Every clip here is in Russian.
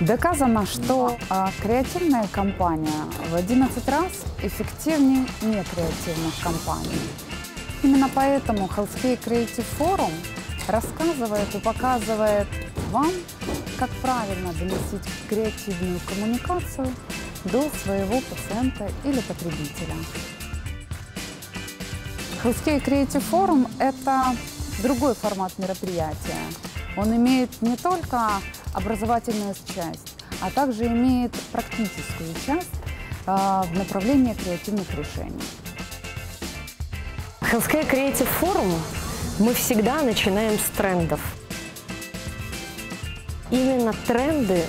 Доказано, что а, креативная компания в 11 раз эффективнее некреативных компаний. Именно поэтому Healthcare Creative Forum рассказывает и показывает вам, как правильно доносить креативную коммуникацию до своего пациента или потребителя. Healthcare Creative Forum – это другой формат мероприятия. Он имеет не только образовательную часть, а также имеет практическую часть э, в направлении креативных решений. Healthcare Creative Forum мы всегда начинаем с трендов. Именно тренды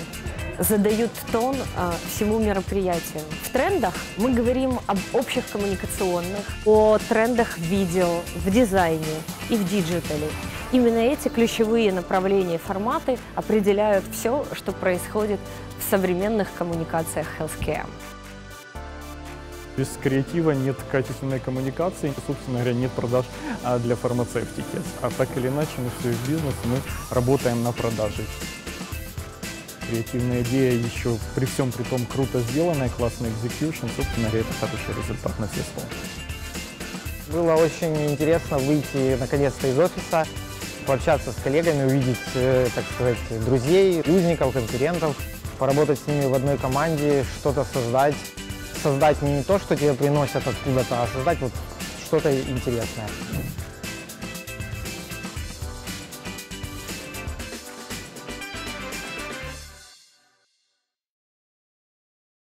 задают тон а, всему мероприятию. В трендах мы говорим об общих коммуникационных, о трендах в видео, в дизайне и в digital е. Именно эти ключевые направления и форматы определяют все, что происходит в современных коммуникациях healthcare. Без креатива нет качественной коммуникации, собственно говоря, нет продаж а, для фармацевтики. А так или иначе, мы все из бизнеса, мы работаем на продажи. Креативная идея еще при всем при том круто сделанная, классный execution, собственно говоря, это хороший результат на все сто. Было очень интересно выйти наконец-то из офиса, пообщаться с коллегами, увидеть, э, так сказать, друзей, узников, конкурентов, поработать с ними в одной команде, что-то создать. Создать не то, что тебе приносят откуда-то, а создать вот что-то интересное.